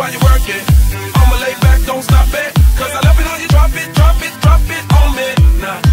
while you work it. I'ma lay back, don't stop it. Cause I love it when you drop it, drop it, drop it on me. Nah.